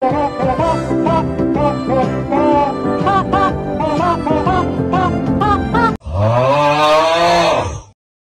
この